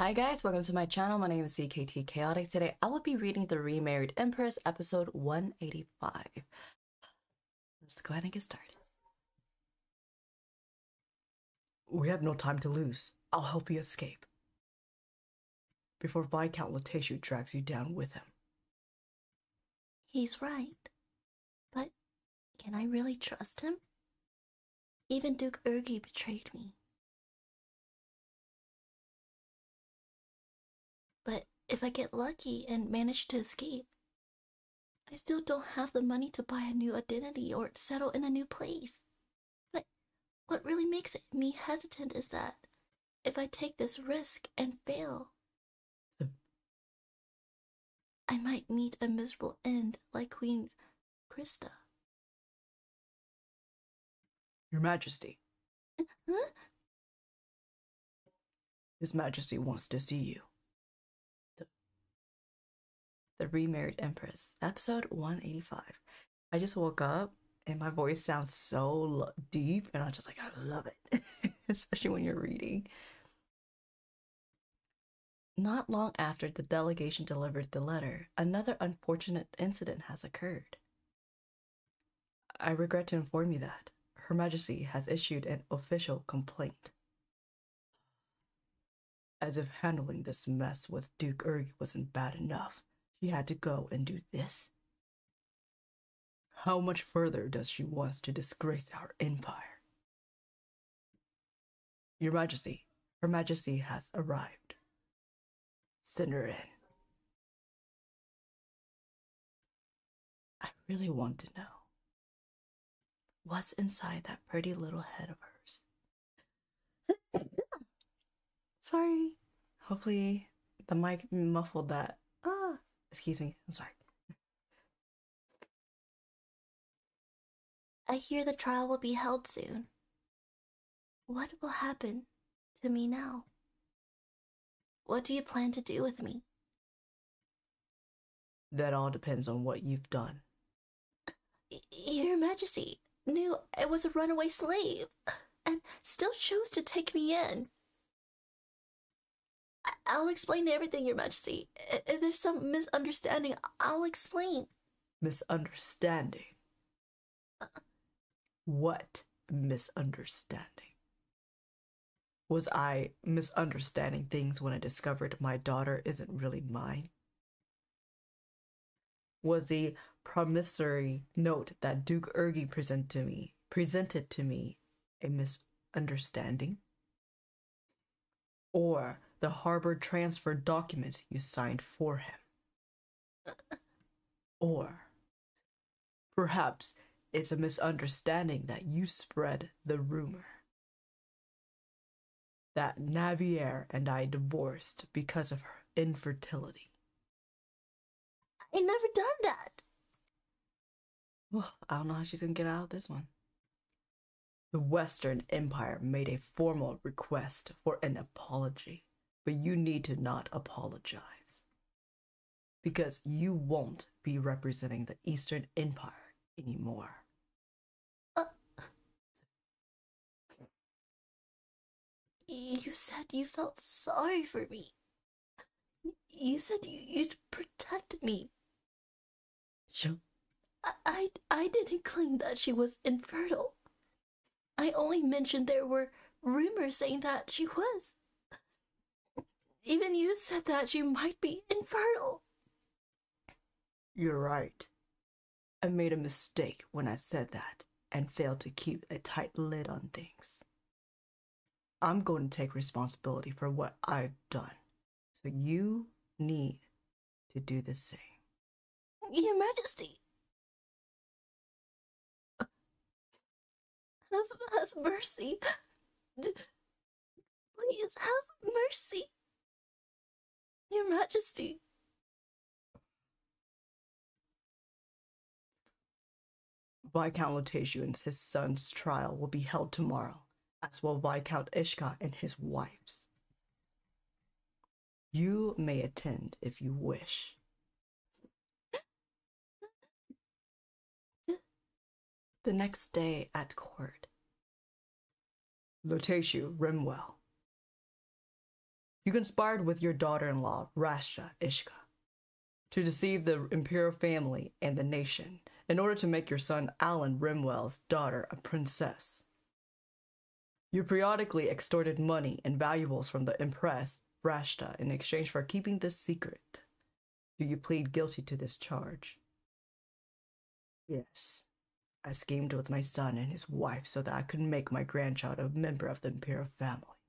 Hi guys, welcome to my channel. My name is CKT Chaotic. Today I will be reading The Remarried Empress, episode 185. Let's go ahead and get started. We have no time to lose. I'll help you escape. Before Viscount Latashu drags you down with him. He's right. But can I really trust him? Even Duke Ergi betrayed me. But if I get lucky and manage to escape, I still don't have the money to buy a new identity or settle in a new place. But what really makes me hesitant is that if I take this risk and fail, I might meet a miserable end like Queen Christa. Your Majesty, uh, Huh? His Majesty wants to see you. The, Remarried Empress, episode 185. I just woke up and my voice sounds so lo- deep, and I'm just like, I love it, especially when you're reading. Not long after the delegation delivered the letter, another unfortunate incident has occurred. I regret to inform you that Her Majesty has issued an official complaint. As if handling this mess with Duke Ergi wasn't bad enough, she had to go and do this. How much further does she want to disgrace our empire? Your Majesty, Her Majesty has arrived. Send her in. I really want to know what's inside that pretty little head of hers. Sorry. Hopefully the mic muffled that. Ah, excuse me. I'm sorry. I hear the trial will be held soon. What will happen to me now? What do you plan to do with me? That all depends on what you've done. Your Majesty knew I was a runaway slave and still chose to take me in. I'll explain everything, Your Majesty. If there's some misunderstanding, I'll explain. Misunderstanding. Uh-uh. What misunderstanding? Was I misunderstanding things when I discovered my daughter isn't really mine? Was the promissory note that Duke Ergi present to me presented to me a misunderstanding? Or the harbor transfer document you signed for him? Or perhaps it's a misunderstanding that you spread the rumor that Navier and I divorced because of her infertility. I never done that. Well, I don't know how she's gonna get out of this one. The Western Empire made a formal request for an apology, but you need to not apologize. Because you won't be representing the Eastern Empire anymore. Uh, you said you felt sorry for me. You said you, you'd protect me. Sure. I, I, I didn't claim that she was infertile. I only mentioned there were rumors saying that she was. Even you said that she might be infertile. You're right. I made a mistake when I said that and failed to keep a tight lid on things. I'm going to take responsibility for what I've done. So you need to do the same. Your Majesty. Have, have mercy. Please have mercy. Your Majesty. Viscount Latashu and his son's trial will be held tomorrow, as will Viscount Ishka and his wife's. You may attend if you wish. The next day at court, Latashu Rimwell You conspired with your daughter in law, Rashta Ishka, to deceive the imperial family and the nation in order to make your son Alan Rimwell's daughter a princess. You periodically extorted money and valuables from the Empress, Rashta, in exchange for keeping this secret. Do you plead guilty to this charge? Yes. I schemed with my son and his wife so that I could make my grandchild a member of the imperial family.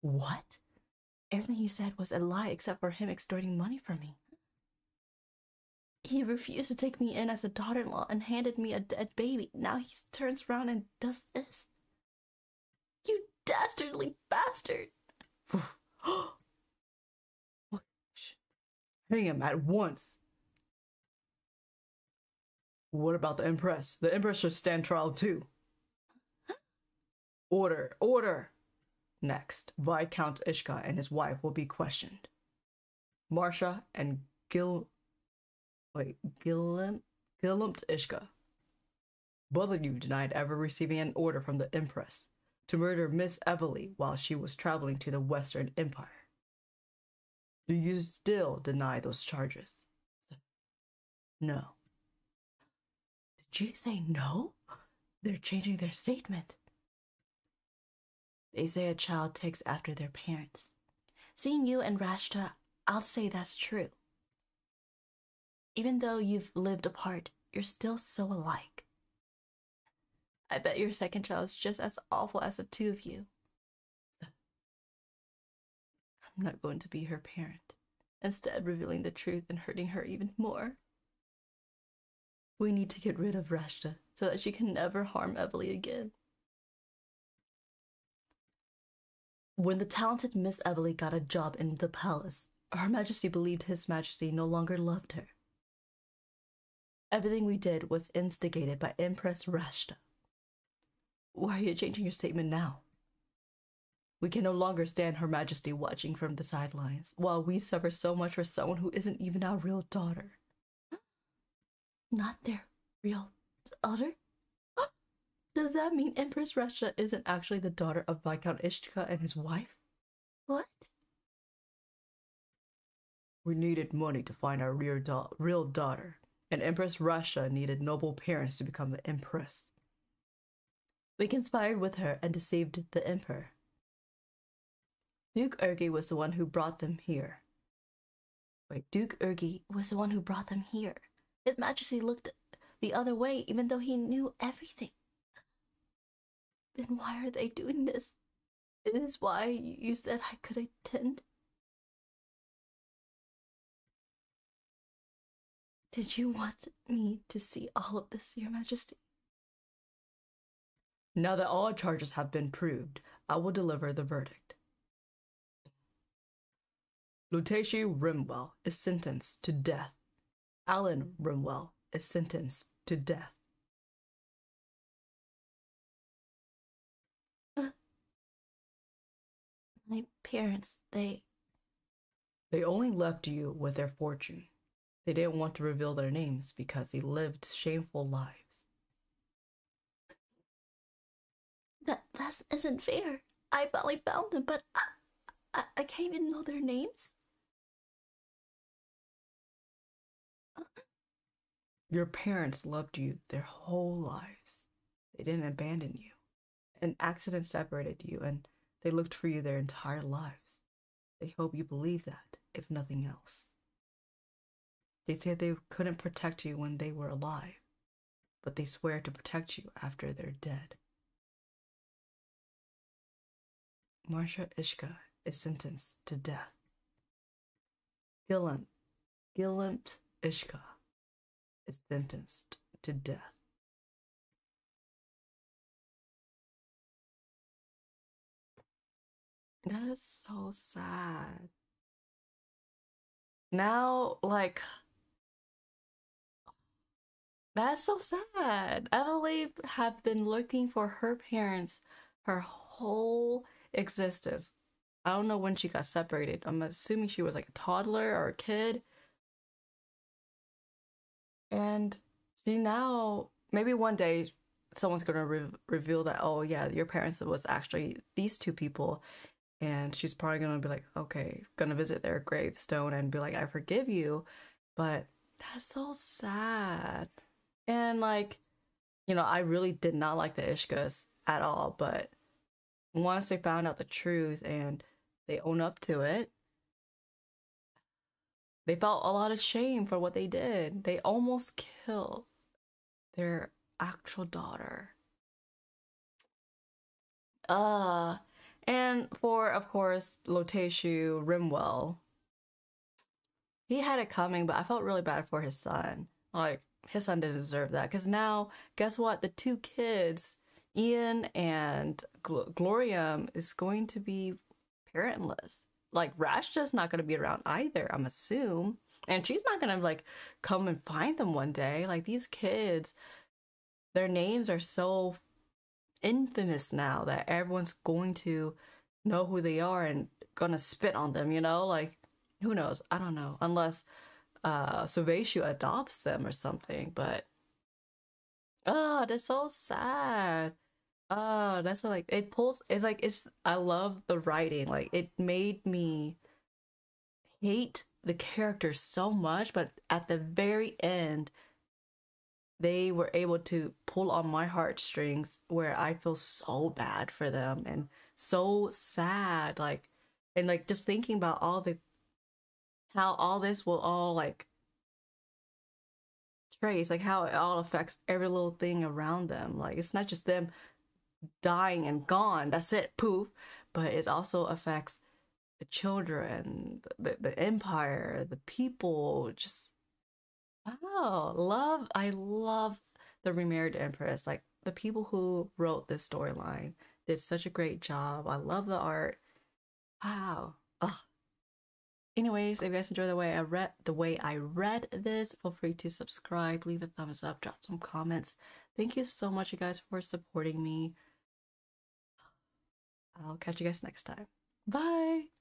What? Everything he said was a lie except for him extorting money from me. He refused to take me in as a daughter in law and handed me a dead baby. Now he turns around and does this. You dastardly bastard! Hang him at once. What about the Empress? The Empress should stand trial too. Order, order! Next, Viscount Ishka and his wife will be questioned. Marcia and Gil. Wait, Gillim. Gillimt Ishka. Both of you denied ever receiving an order from the Empress to murder Miss Evely while she was traveling to the Western Empire. Do you still deny those charges? No. Did you say no? They're changing their statement. They say a child takes after their parents. Seeing you and Rashta, I'll say that's true. Even though you've lived apart, you're still so alike. I bet your second child is just as awful as the two of you. I'm not going to be her parent, instead, revealing the truth and hurting her even more. We need to get rid of Rashta so that she can never harm Evely again. When the talented Miss Evely got a job in the palace, Her Majesty believed His Majesty no longer loved her. Everything we did was instigated by Empress Rashta. Why are you changing your statement now? We can no longer stand Her Majesty watching from the sidelines while we suffer so much for someone who isn't even our real daughter. Not their real daughter? Does that mean Empress Russia isn't actually the daughter of Viscount Ishtka and his wife? What? We needed money to find our real, da- real daughter, and Empress Russia needed noble parents to become the Empress. We conspired with her and deceived the Emperor. Duke Ergi was the one who brought them here. Wait, Duke Ergi was the one who brought them here. His Majesty looked the other way even though he knew everything. Then why are they doing this? It is why you said I could attend. Did you want me to see all of this, Your Majesty? Now that all charges have been proved, I will deliver the verdict. Luteshi Rimwell is sentenced to death. Alan Rimwell is sentenced to death. Uh, my parents, they. They only left you with their fortune. They didn't want to reveal their names because they lived shameful lives. That that isn't fair. I finally found them, but I, I, I can't even know their names. Your parents loved you their whole lives. They didn't abandon you. An accident separated you, and they looked for you their entire lives. They hope you believe that, if nothing else. They say they couldn't protect you when they were alive, but they swear to protect you after they're dead. Marsha Ishka is sentenced to death. Gilliam, Gillimt Ishka is sentenced to death. That is so sad. Now, like, that's so sad. Evely have been looking for her parents her whole existence. I don't know when she got separated. I'm assuming she was like a toddler or a kid. And she now, maybe one day, someone's going to re- reveal that, oh, yeah, your parents was actually these two people. And she's probably gonna be like, okay, gonna visit their gravestone and be like, I forgive you, but that's so sad. And like, you know, I really did not like the Ishkas at all, but once they found out the truth and they own up to it, they felt a lot of shame for what they did. They almost killed their actual daughter. Uh, and for, of course, Loteshu Rimwell, he had it coming, but I felt really bad for his son. Like, his son didn't deserve that. Because now, guess what? The two kids, Ian and Gl- Glorium, is going to be parentless. Like, Rashta's not going to be around either, I'm assume. And she's not going to, like, come and find them one day. Like, these kids, their names are so infamous now that everyone's going to know who they are and gonna spit on them, you know? Like, who knows? I don't know. Unless uh Sovieshu adopts them or something, but oh, that's so sad. Oh, that's like it pulls it's like it's I love the writing. Like it made me hate the characters so much, but at the very end they were able to pull on my heartstrings where I feel so bad for them and so sad. Like, and like just thinking about all the, how all this will all like trace, like how it all affects every little thing around them. Like, it's not just them dying and gone, that's it, poof, but it also affects the children, the, the empire, the people, just Wow, love. I love the Remarried Empress. Like the people who wrote this storyline did such a great job. I love the art. Wow. Ugh. Anyways, if you guys enjoy the way I read the way I read this, feel free to subscribe, leave a thumbs up, drop some comments. Thank you so much, you guys, for supporting me. I'll catch you guys next time. Bye.